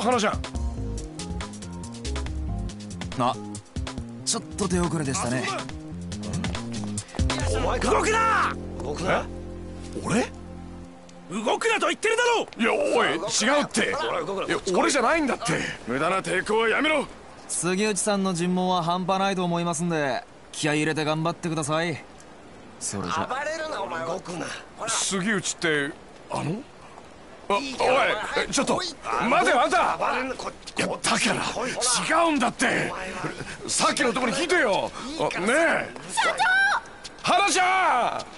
花ちゃん。あちょっと手遅れでしたね。お前動くな！動くな。俺？動くなと言ってるだろいやおい。違うって。いや俺じゃないんだって。無駄な抵抗はやめろ。杉内さんの尋問は半端ないと思いますんで気合い入れて頑張ってください。それじゃ。暴れるなお前動くな。杉内ってあの？あおいちょっと待てよあんた。いやだから違うんだって。さっきのとこに聞いてよ。ねえ。社長！花ちゃん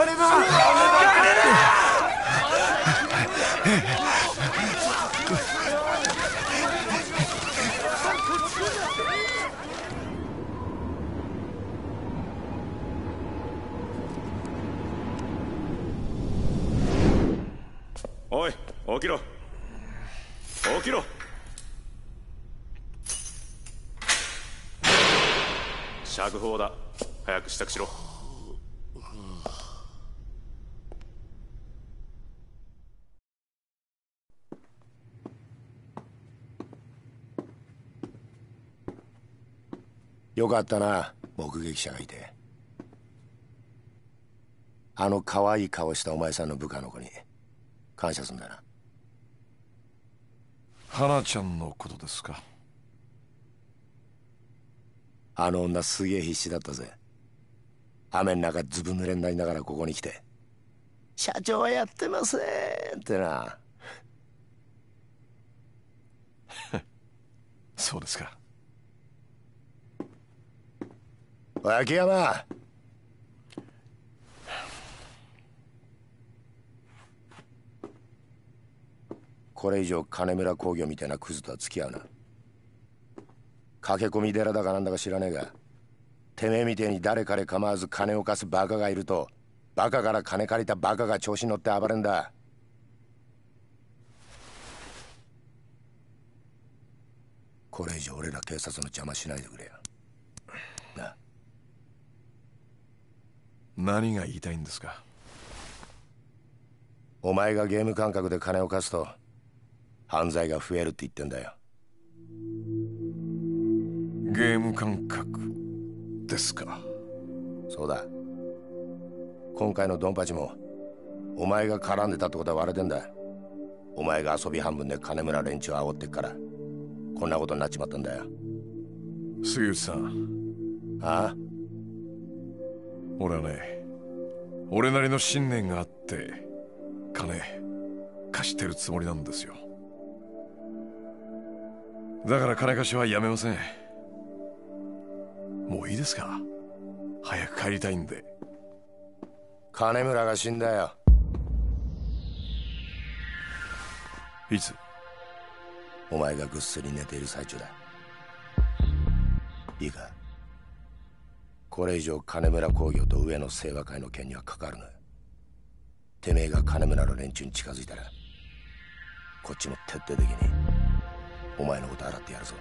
金だおい起きろ。起きろ。釈放だ。早く支度しろ。よかったな目撃者がいて。あの可愛い顔したお前さんの部下の子に感謝すんだな。花ちゃんのことですか？あの女すげえ必死だったぜ。雨の中ずぶ濡れになりながらここに来て「社長はやってません」ってな。そうですか秋山これ以上金村工業みたいなクズとは付き合うな。駆け込み寺だかなんだか知らねえがてめえみてえに誰彼構わず金を貸すバカがいるとバカから金借りたバカが調子に乗って暴れんだ。これ以上俺ら警察の邪魔しないでくれよな何が言いたいんですか？お前がゲーム感覚で金を貸すと犯罪が増えるって言ってんだよ。ゲーム感覚ですか？そうだ。今回のドンパチもお前が絡んでたってことは割れてんだ。お前が遊び半分で金村連中を煽ってっからこんなことになっちまったんだよ。杉内さん。ああ？俺はね俺なりの信念があって金貸してるつもりなんですよ。だから金貸しはやめません。もういいですか？早く帰りたいんで。金村が死んだよ。いつ？お前がぐっすり寝ている最中だ。いいか？これ以上金村工業と上野清和会の件には関わるなてめえが金村の連中に近づいたらこっちも徹底的にお前のこと洗ってやるぞ。